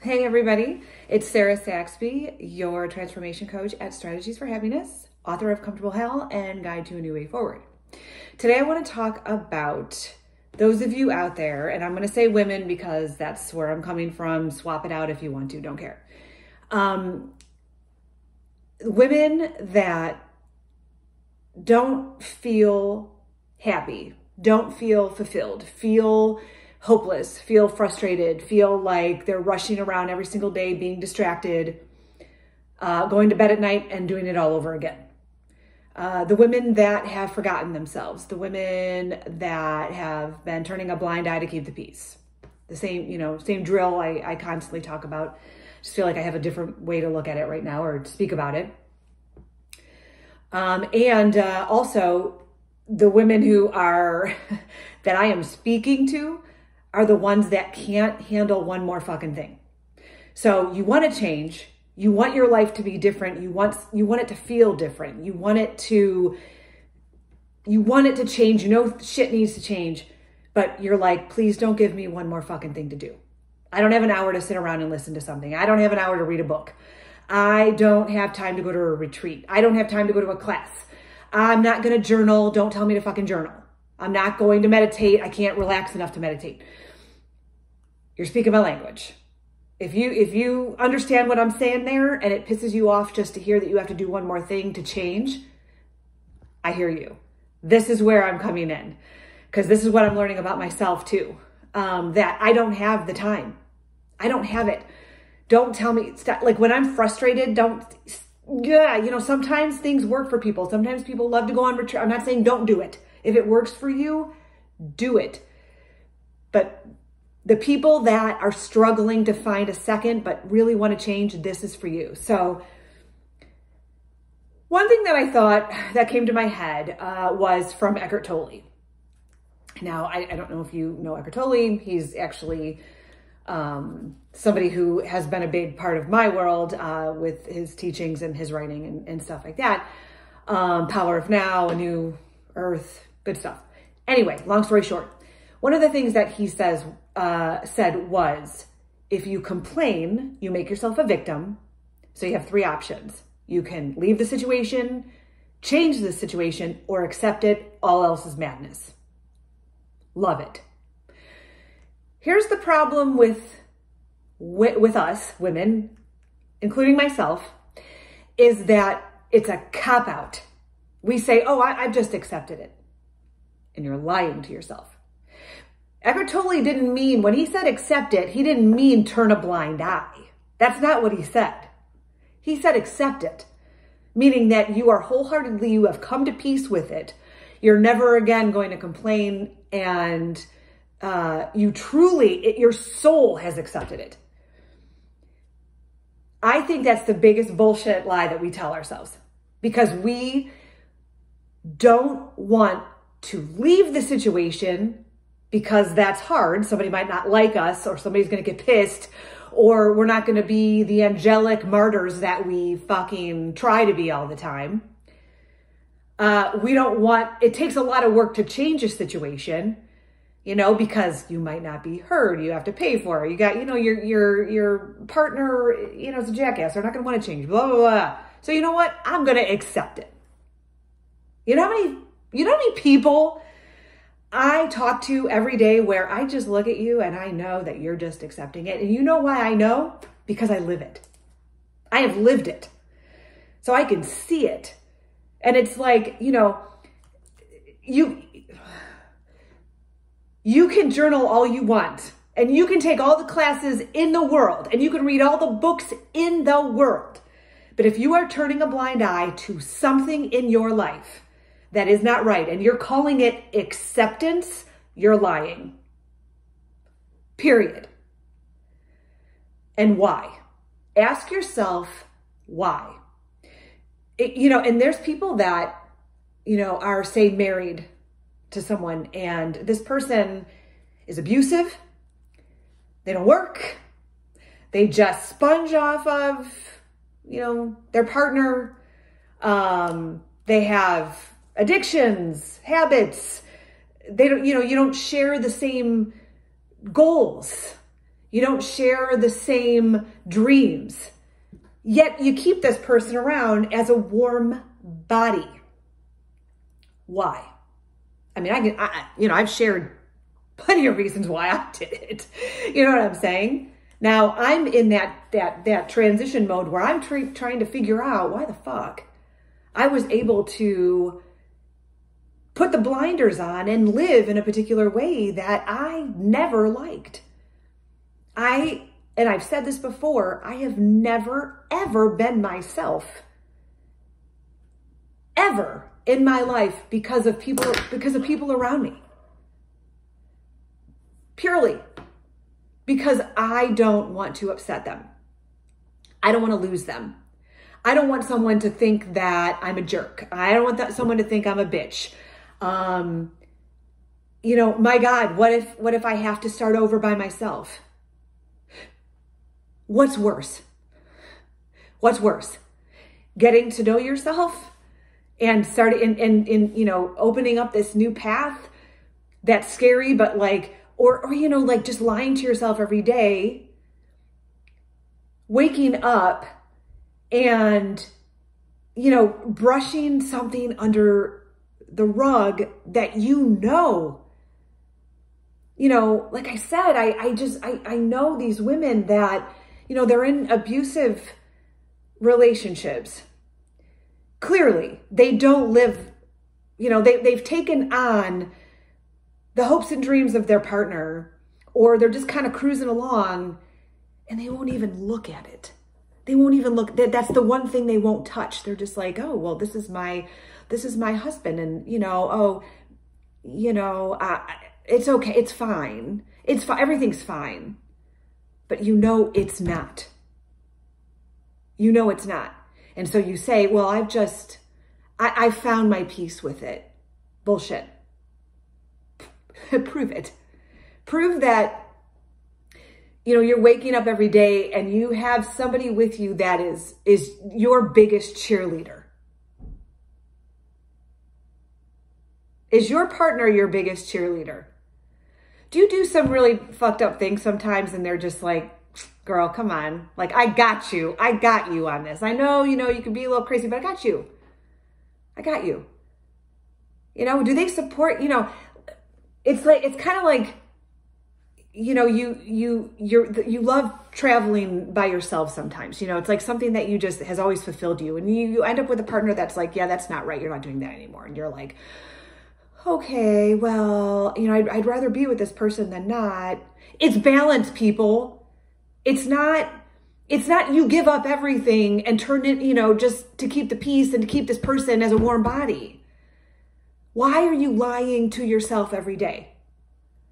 Hey everybody, it's Sarah Saxby, your transformation coach at Strategies for Happiness, author of Comfortable Hell and Guide to a New Way Forward. Today I want to talk about those of you out there, and I'm going to say women because that's where I'm coming from. Swap it out if you want to, don't care. Um, women that don't feel happy, don't feel fulfilled, feel hopeless, feel frustrated, feel like they're rushing around every single day, being distracted, uh, going to bed at night and doing it all over again. Uh, the women that have forgotten themselves, the women that have been turning a blind eye to keep the peace. The same, you know, same drill I, I constantly talk about. Just feel like I have a different way to look at it right now or speak about it. Um, and uh, also the women who are, that I am speaking to are the ones that can't handle one more fucking thing. So you want to change. You want your life to be different. You want you want it to feel different. You want it to you want it to change. You know shit needs to change, but you're like, "Please don't give me one more fucking thing to do." I don't have an hour to sit around and listen to something. I don't have an hour to read a book. I don't have time to go to a retreat. I don't have time to go to a class. I'm not going to journal. Don't tell me to fucking journal. I'm not going to meditate. I can't relax enough to meditate. You're speaking my language. If you if you understand what I'm saying there and it pisses you off just to hear that you have to do one more thing to change, I hear you. This is where I'm coming in because this is what I'm learning about myself too. Um, that I don't have the time. I don't have it. Don't tell me stop, like when I'm frustrated. Don't yeah, you know sometimes things work for people. Sometimes people love to go on retreat. I'm not saying don't do it. If it works for you, do it. But the people that are struggling to find a second but really want to change, this is for you. So, one thing that I thought that came to my head uh, was from Eckhart Tolle. Now, I, I, don't know if you know Eckhart Tolle. He's actually um, somebody who has been a big part of my world uh, with his teachings and his writing and, and stuff like that. Um, Power of Now, A New Earth, good stuff. Anyway, long story short, one of the things that he says uh, said was, if you complain, you make yourself a victim. So you have three options. You can leave the situation, change the situation, or accept it. All else is madness. Love it. Here's the problem with, with, with us, women, including myself, is that it's a cop out. We say, oh, I, I've just accepted it. And you're lying to yourself. Eckhart Tolle didn't mean, when he said accept it, he didn't mean turn a blind eye. That's not what he said. He said accept it, meaning that you are wholeheartedly, you have come to peace with it. You're never again going to complain and uh, you truly, it, your soul has accepted it. I think that's the biggest bullshit lie that we tell ourselves because we don't want to leave the situation because that's hard. Somebody might not like us or somebody's going to get pissed or we're not going to be the angelic martyrs that we fucking try to be all the time. Uh, we don't want, it takes a lot of work to change a situation, you know, because you might not be heard. You have to pay for it. You got, you know, your, your, your partner, you know, is a jackass. They're not going to want to change, blah, blah, blah. So you know what? I'm going to accept it. You know how many, you know how many people I talk to every day where I just look at you and I know that you're just accepting it. And you know why I know? Because I live it. I have lived it. So I can see it. And it's like, you know, you you can journal all you want and you can take all the classes in the world and you can read all the books in the world. But if you are turning a blind eye to something in your life, that is not right and you're calling it acceptance, you're lying. Period. And why? Ask yourself why. It, you know, and there's people that, you know, are, say, married to someone and this person is abusive, they don't work, they just sponge off of, you know, their partner. Um, they have addictions, habits. They don't, you know, you don't share the same goals. You don't share the same dreams. Yet you keep this person around as a warm body. Why? I mean, I can, I, you know, I've shared plenty of reasons why I did it. You know what I'm saying? Now I'm in that that that transition mode where I'm trying to figure out why the fuck I was able to put the blinders on and live in a particular way that I never liked. I and I've said this before, I have never ever been myself ever in my life because of people because of people around me. Purely because I don't want to upset them. I don't want to lose them. I don't want someone to think that I'm a jerk. I don't want that someone to think I'm a bitch. Um, you know, my God, what if what if I have to start over by myself? What's worse? What's worse? Getting to know yourself and starting in, in, in, you know, opening up this new path that's scary, but like or or you know like just lying to yourself every day waking up and you know brushing something under the rug that you know you know like i said i i just i i know these women that you know they're in abusive relationships clearly they don't live you know they they've taken on the hopes and dreams of their partner, or they're just kind of cruising along and they won't even look at it. They won't even look that that's the one thing they won't touch. They're just like, "Oh, well, this is my this is my husband and, you know, oh, you know, uh, it's okay. It's fine. It's. Everything's fine." But you know it's not. You know it's not. And so you say, "Well, I've just I I found my peace with it." Bullshit. prove it. Prove that you know you're waking up every day and you have somebody with you that is is your biggest cheerleader. Is your partner your biggest cheerleader? Do you do some really fucked up things sometimes and they're just like, girl, come on. Like, I got you. I got you on this. I know, you know, you can be a little crazy, but I got you. I got you. You know, do they support, you know, it's like it's kind of like you know you you you're you love traveling by yourself sometimes you know it's like something that you just has always fulfilled you and you, you end up with a partner that's like yeah that's not right you're not doing that anymore and you're like okay well you know I'd, I'd rather be with this person than not. It's balance people. It's not it's not you give up everything and turn it you know just to keep the peace and to keep this person as a warm body. Why are you lying to yourself every day?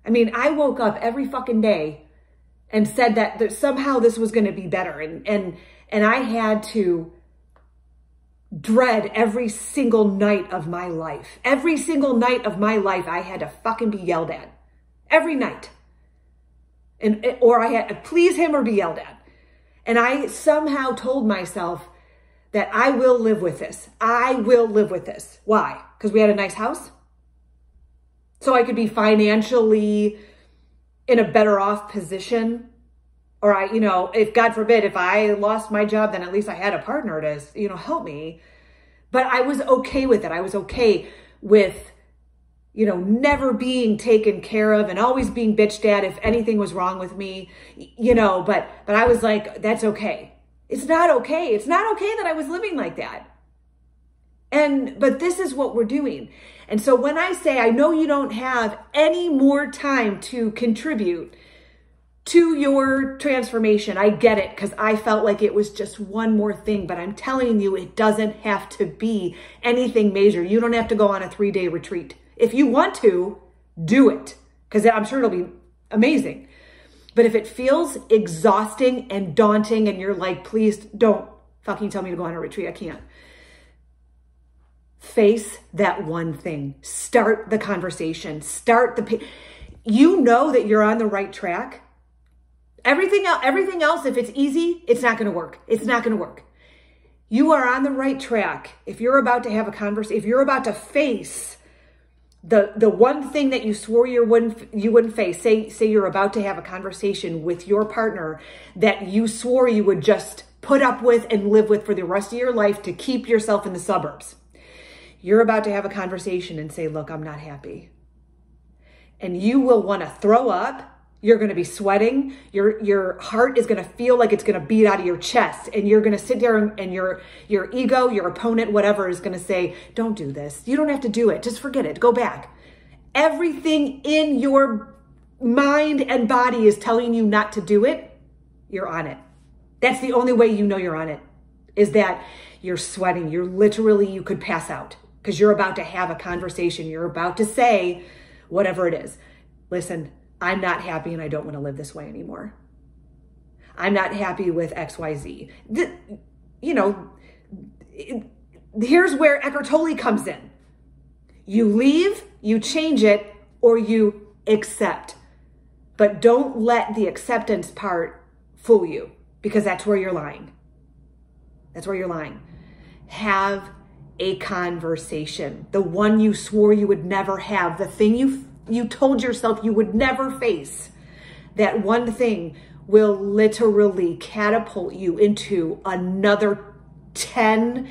I mean, I woke up every fucking day and said that, that somehow this was going to be better. And, and, and I had to dread every single night of my life. Every single night of my life, I had to fucking be yelled at. Every night. And, or I had to please him or be yelled at. And I somehow told myself that I will live with this. I will live with this. Why? because we had a nice house. So I could be financially in a better off position. Or I, you know, if God forbid, if I lost my job, then at least I had a partner to, you know, help me. But I was okay with it. I was okay with, you know, never being taken care of and always being bitched at if anything was wrong with me, you know, but, but I was like, that's okay. It's not okay. It's not okay that I was living like that. And, but this is what we're doing. And so when I say, I know you don't have any more time to contribute to your transformation, I get it because I felt like it was just one more thing, but I'm telling you, it doesn't have to be anything major. You don't have to go on a three day retreat. If you want to, do it because I'm sure it'll be amazing. But if it feels exhausting and daunting and you're like, please don't fucking tell me to go on a retreat, I can't face that one thing. Start the conversation. Start the you know that you're on the right track. Everything else everything else if it's easy, it's not going to work. It's not going to work. You are on the right track. If you're about to have a conversation, if you're about to face the the one thing that you swore you wouldn't you wouldn't face say say you're about to have a conversation with your partner that you swore you would just put up with and live with for the rest of your life to keep yourself in the suburbs you're about to have a conversation and say look i'm not happy. And you will want to throw up. You're going to be sweating. Your your heart is going to feel like it's going to beat out of your chest. And you're going to sit there and, and your your ego your opponent whatever is going to say don't do this. You don't have to do it. Just forget it. Go back. Everything in your mind and body is telling you not to do it. You're on it. That's the only way you know you're on it is that you're sweating. You're literally you could pass out because you're about to have a conversation you're about to say whatever it is listen I'm not happy and I don't want to live this way anymore. I'm not happy with XYZ. The, you know, here's where Eckhart Tolle comes in. You leave, you change it, or you accept. But don't let the acceptance part fool you because that's where you're lying. That's where you're lying. Have a conversation, the one you swore you would never have, the thing you you told yourself you would never face, that one thing will literally catapult you into another 10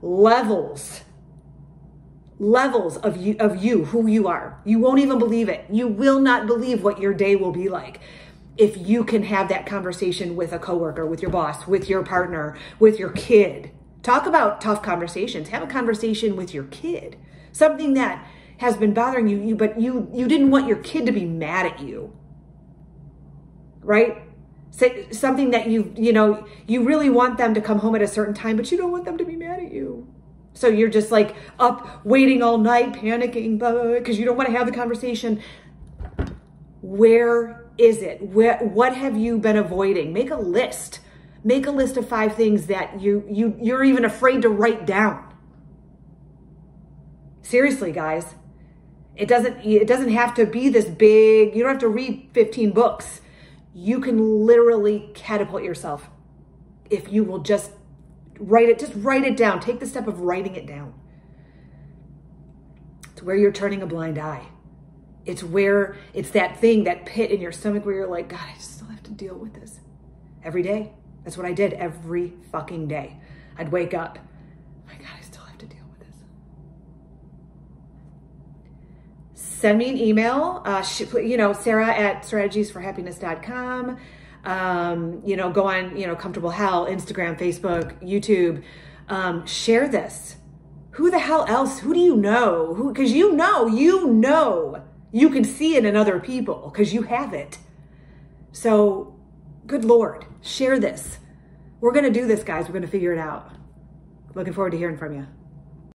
levels. Levels of you of you who you are. You won't even believe it. You will not believe what your day will be like if you can have that conversation with a coworker with your boss with your partner with your kid talk about tough conversations have a conversation with your kid something that has been bothering you, you but you you didn't want your kid to be mad at you. Right? Say something that you you know, you really want them to come home at a certain time, but you don't want them to be mad at you. So you're just like up waiting all night, panicking, because you don't want to have the conversation. Where is it? Where what have you been avoiding? Make a list. Make a list of five things that you you you're even afraid to write down. Seriously, guys. It doesn't it doesn't have to be this big. You don't have to read 15 books. You can literally catapult yourself if you will just write it just write it down. Take the step of writing it down. It's where you're turning a blind eye. It's where it's that thing, that pit in your stomach where you're like, God, I still have to deal with this every day. That's what I did every fucking day. I'd wake up My God, I still have to deal with this. send me an email, uh, you know, Sarah at strategiesforhappiness.com. Um, you know, go on, you know, Comfortable Hell, Instagram, Facebook, YouTube. Um, share this. Who the hell else? Who do you know? Who? Because you know, you know, you can see it in other people because you have it. So, good Lord, share this. We're going to do this, guys. We're going to figure it out. Looking forward to hearing from you.